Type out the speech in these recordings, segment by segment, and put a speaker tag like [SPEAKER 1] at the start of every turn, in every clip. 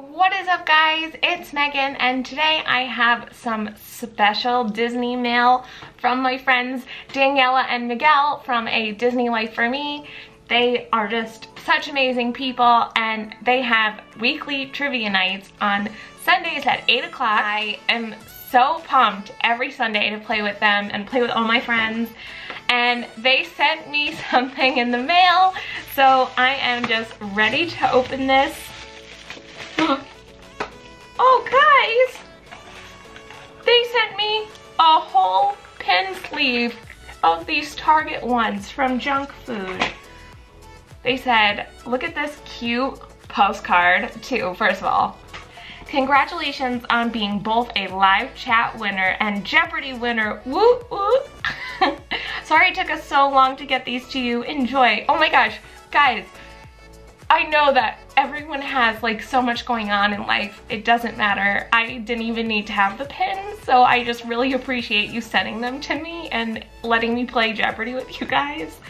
[SPEAKER 1] What is up guys? It's Megan and today I have some special Disney mail from my friends Daniela and Miguel from A Disney Life for Me. They are just such amazing people and they have weekly trivia nights on Sundays at 8 o'clock. I am so pumped every Sunday to play with them and play with all my friends and they sent me something in the mail so I am just ready to open this oh guys, they sent me a whole pin sleeve of these Target ones from Junk Food. They said, look at this cute postcard too, first of all. Congratulations on being both a live chat winner and Jeopardy winner. Woo woo. Sorry it took us so long to get these to you. Enjoy. Oh my gosh, guys, I know that everyone has like so much going on in life. It doesn't matter. I didn't even need to have the pins, so I just really appreciate you sending them to me and letting me play Jeopardy with you guys.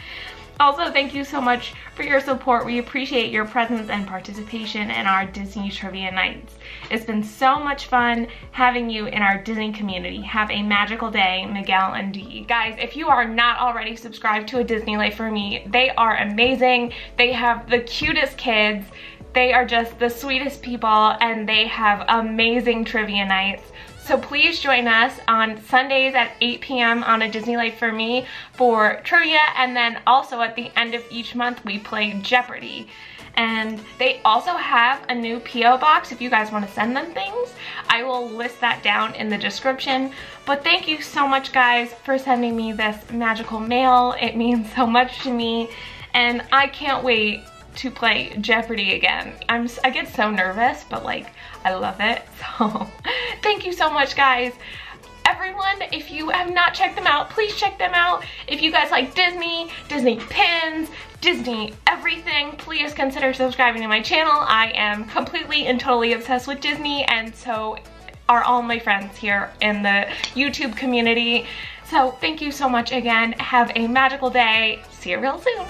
[SPEAKER 1] Also, thank you so much for your support. We appreciate your presence and participation in our Disney Trivia Nights. It's been so much fun having you in our Disney community. Have a magical day, Miguel and Dee. Guys, if you are not already subscribed to A Disney Life for Me, they are amazing. They have the cutest kids. They are just the sweetest people and they have amazing trivia nights. So please join us on Sundays at 8 p.m. on A Disney Life for Me for trivia and then also at the end of each month we play Jeopardy. And they also have a new P.O. box if you guys want to send them things. I will list that down in the description. But thank you so much guys for sending me this magical mail. It means so much to me and I can't wait to play Jeopardy again. I'm I get so nervous, but like I love it. So thank you so much guys. Everyone, if you have not checked them out, please check them out. If you guys like Disney, Disney pins, Disney everything, please consider subscribing to my channel. I am completely and totally obsessed with Disney and so are all my friends here in the YouTube community. So thank you so much again. Have a magical day. See you real soon.